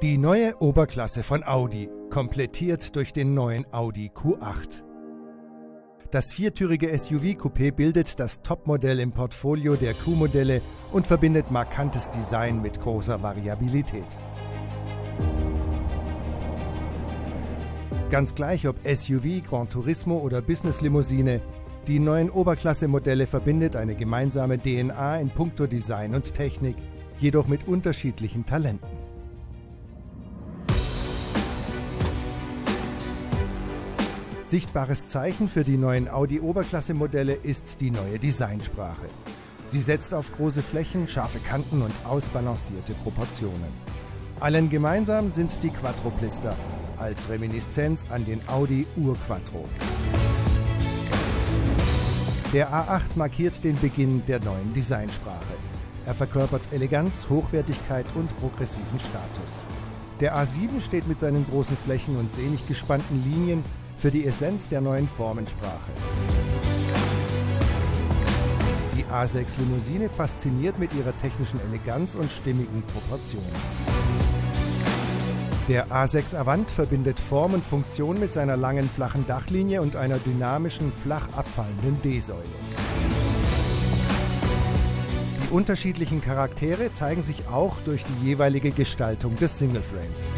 Die neue Oberklasse von Audi, komplettiert durch den neuen Audi Q8. Das viertürige SUV-Coupé bildet das Topmodell im Portfolio der Q-Modelle und verbindet markantes Design mit großer Variabilität. Ganz gleich ob SUV, Grand Turismo oder Business-Limousine, die neuen Oberklasse-Modelle verbindet eine gemeinsame DNA in puncto Design und Technik, jedoch mit unterschiedlichen Talenten. Sichtbares Zeichen für die neuen Audi-Oberklasse-Modelle ist die neue Designsprache. Sie setzt auf große Flächen, scharfe Kanten und ausbalancierte Proportionen. Allen gemeinsam sind die Quattro-Plister als Reminiszenz an den Audi Ur-Quattro. Der A8 markiert den Beginn der neuen Designsprache. Er verkörpert Eleganz, Hochwertigkeit und progressiven Status. Der A7 steht mit seinen großen Flächen und sehnig gespannten Linien für die Essenz der neuen Formensprache. Die A6 Limousine fasziniert mit ihrer technischen Eleganz und stimmigen Proportionen. Der A6 Avant verbindet Form und Funktion mit seiner langen flachen Dachlinie und einer dynamischen, flach abfallenden D-Säule. Die unterschiedlichen Charaktere zeigen sich auch durch die jeweilige Gestaltung des Single Frames.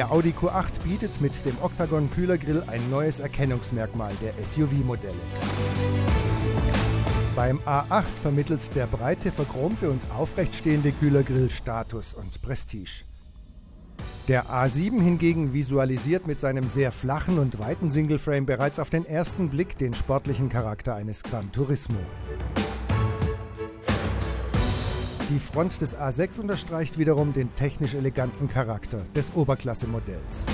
Der Audi Q8 bietet mit dem Octagon Kühlergrill ein neues Erkennungsmerkmal der SUV-Modelle. Beim A8 vermittelt der breite, verchromte und aufrechtstehende Kühlergrill Status und Prestige. Der A7 hingegen visualisiert mit seinem sehr flachen und weiten Singleframe bereits auf den ersten Blick den sportlichen Charakter eines Gran Turismo. Die Front des A6 unterstreicht wiederum den technisch eleganten Charakter des Oberklasse-Modells.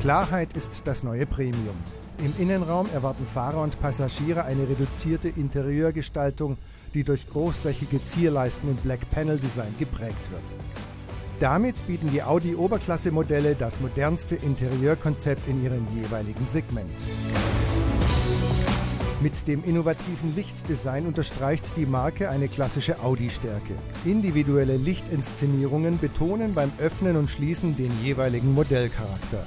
Klarheit ist das neue Premium. Im Innenraum erwarten Fahrer und Passagiere eine reduzierte Interieurgestaltung, die durch großflächige Zierleisten im Black Panel Design geprägt wird. Damit bieten die Audi Oberklasse-Modelle das modernste Interieurkonzept in ihrem jeweiligen Segment. Mit dem innovativen Lichtdesign unterstreicht die Marke eine klassische Audi-Stärke. Individuelle Lichtinszenierungen betonen beim Öffnen und Schließen den jeweiligen Modellcharakter.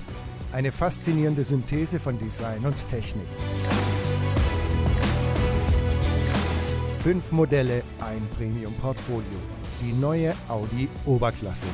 Eine faszinierende Synthese von Design und Technik. Fünf Modelle, ein Premium-Portfolio. Die neue Audi Oberklasse.